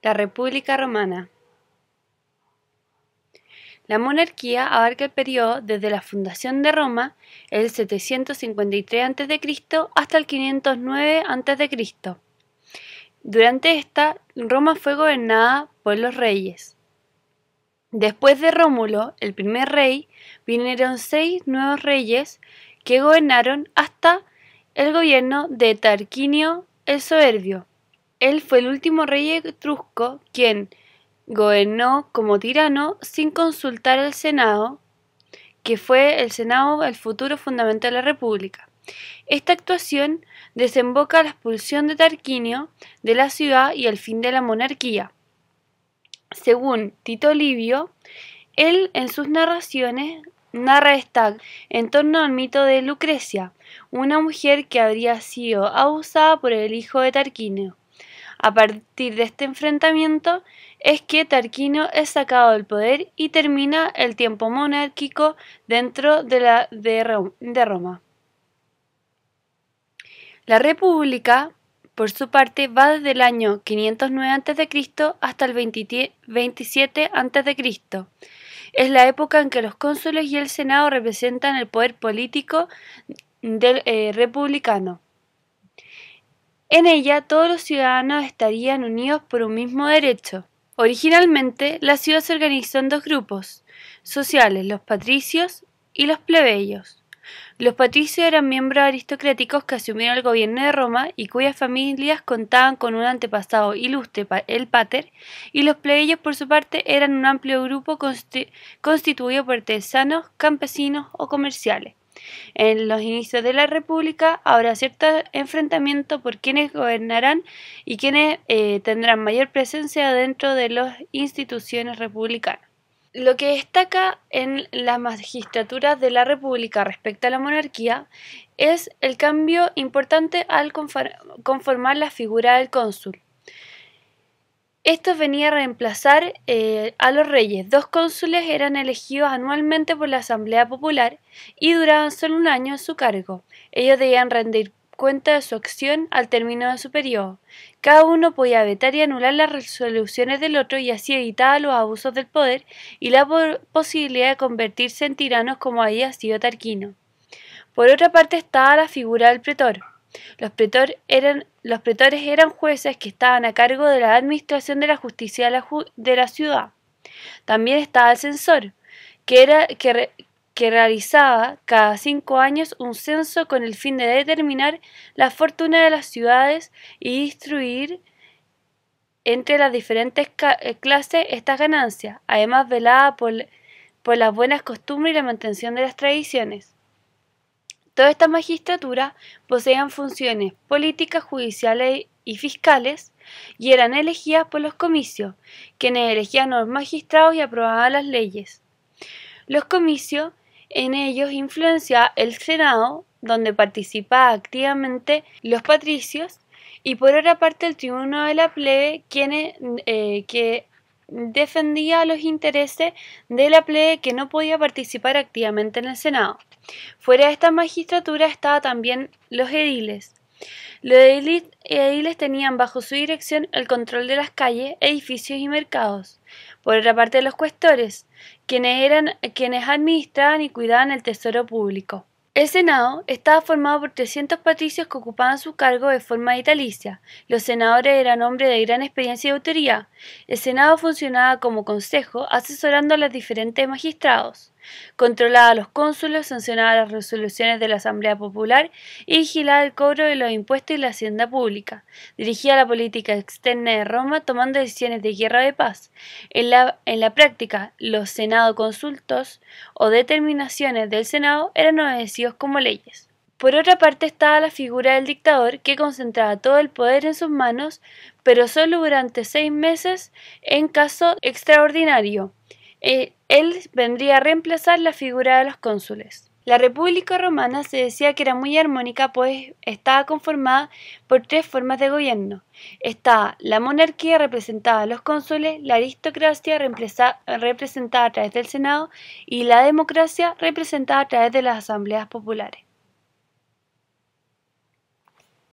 La República Romana. La monarquía abarca el periodo desde la fundación de Roma, el 753 a.C., hasta el 509 a.C. Durante esta, Roma fue gobernada por los reyes. Después de Rómulo, el primer rey, vinieron seis nuevos reyes que gobernaron hasta el gobierno de Tarquinio el Soberbio. Él fue el último rey etrusco quien gobernó como tirano sin consultar al Senado, que fue el Senado el futuro fundamento de la República. Esta actuación desemboca la expulsión de Tarquinio de la ciudad y el fin de la monarquía. Según Tito Livio, él en sus narraciones narra esta en torno al mito de Lucrecia, una mujer que habría sido abusada por el hijo de Tarquinio. A partir de este enfrentamiento es que Tarquinio es sacado del poder y termina el tiempo monárquico dentro de, la, de, Roma. La República, por su parte, va desde el año 509 a.C. hasta el 27 a.C. Es la época en que los cónsules y el Senado representan el poder político del eh, republicano. En ella todos los ciudadanos estarían unidos por un mismo derecho. Originalmente, la ciudad se organizó en dos grupos sociales, los patricios y los plebeyos. Los patricios eran miembros aristocráticos que asumieron el gobierno de Roma y cuyas familias contaban con un antepasado ilustre, el pater, y los plebeyos, por su parte, eran un amplio grupo constituido por artesanos, campesinos o comerciales. En los inicios de la República habrá cierto enfrentamiento por quienes gobernarán y quienes eh, tendrán mayor presencia dentro de las instituciones republicanas. Lo que destaca en las magistraturas de la República respecto a la monarquía es el cambio importante al conformar la figura del cónsul. Esto venía a reemplazar eh, a los reyes. Dos cónsules eran elegidos anualmente por la Asamblea Popular y duraban solo un año en su cargo. Ellos debían rendir cuenta de su acción al término de su periodo. Cada uno podía vetar y anular las resoluciones del otro y así evitaba los abusos del poder y la posibilidad de convertirse en tiranos como había sido Tarquino. Por otra parte estaba la figura del pretor. Los, eran, los pretores eran jueces que estaban a cargo de la administración de la justicia de la, ciudad. También estaba el censor, que, realizaba cada cinco años un censo con el fin de determinar la fortuna de las ciudades y distribuir entre las diferentes eh, clases estas ganancias. Además, velaba por, por las buenas costumbres y la mantención de las tradiciones. Todas estas magistraturas poseían funciones políticas, judiciales y fiscales y eran elegidas por los comicios, quienes elegían a los magistrados y aprobaban las leyes. Los comicios en ellos influenciaba el Senado, donde participaban activamente los patricios, y por otra parte el tribuno de la plebe, quienes, eh, que defendía los intereses de la plebe que no podía participar activamente en el Senado. Fuera de esta magistratura estaban también los ediles. Los ediles tenían bajo su dirección el control de las calles, edificios y mercados. Por otra parte, los cuestores, quienes eran quienes administraban y cuidaban el tesoro público. El Senado estaba formado por 300 patricios que ocupaban su cargo de forma vitalicia. Los senadores eran hombres de gran experiencia y autoridad. El Senado funcionaba como consejo, asesorando a los diferentes magistrados. Controlaba a los cónsules, sancionaba las resoluciones de la Asamblea Popular y vigilaba el cobro de los impuestos y la hacienda pública. Dirigía la política externa de Roma tomando decisiones de guerra o de paz. En la, en la práctica, los senado consultos o determinaciones del Senado eran obedecidos como leyes. Por otra parte estaba la figura del dictador que concentraba todo el poder en sus manos, pero solo durante seis meses en caso extraordinario. Eh, él vendría a reemplazar la figura de los cónsules. La República Romana se decía que era muy armónica, pues estaba conformada por tres formas de gobierno. Estaba la monarquía representada a los cónsules, la aristocracia representada a través del Senado y la democracia representada a través de las asambleas populares.